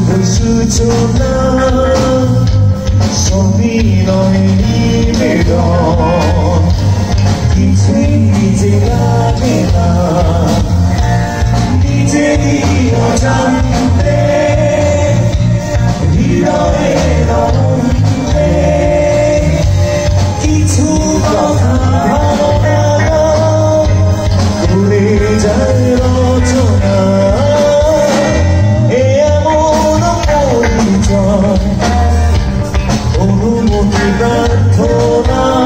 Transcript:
Voi sucho na Somi no 你认同吗